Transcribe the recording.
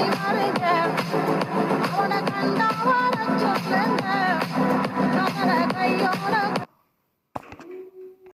Gotta get